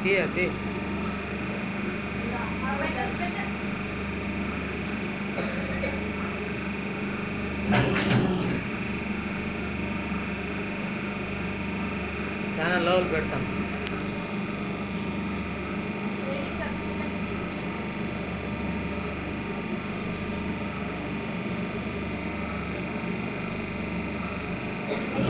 తీ అది చాలా లోపల పెడతాం కింద బాగా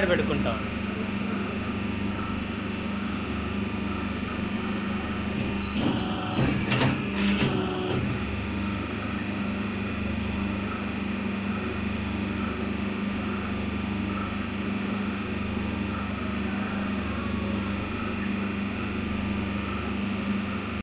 ఆడబెట్టుకుంటాం